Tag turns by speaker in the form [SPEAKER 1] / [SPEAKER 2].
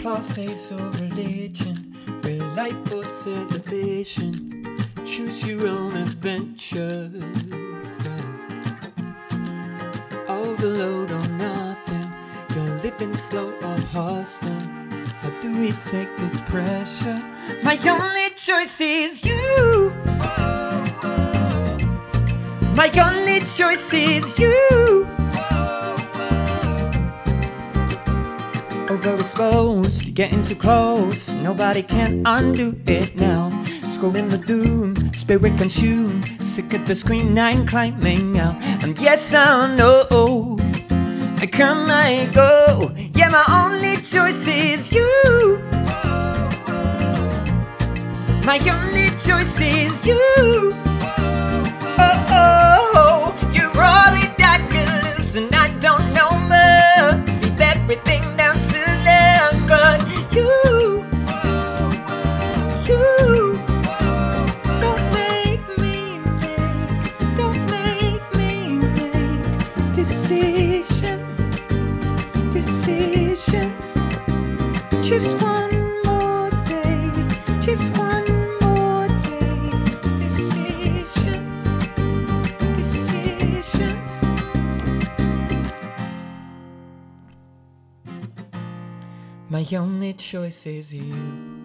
[SPEAKER 1] classes or religion, red light board celebration. Choose your own adventure. Overload or nothing, you're living slow or hustling. How do we take this pressure? My only choice is you. My only choice is you. Overexposed, getting too close. Nobody can undo it now. Scrolling the doom, spirit consumed. Sick of the screen, I'm climbing out. And yes, I know I come, I go. Yeah, my only choice is you. My only choice is you. Oh, oh, oh. you're all that I can lose, and I don't know much. Leave everything down decisions, decisions. Just one more day, just one more day. Decisions, decisions. My only choice is you.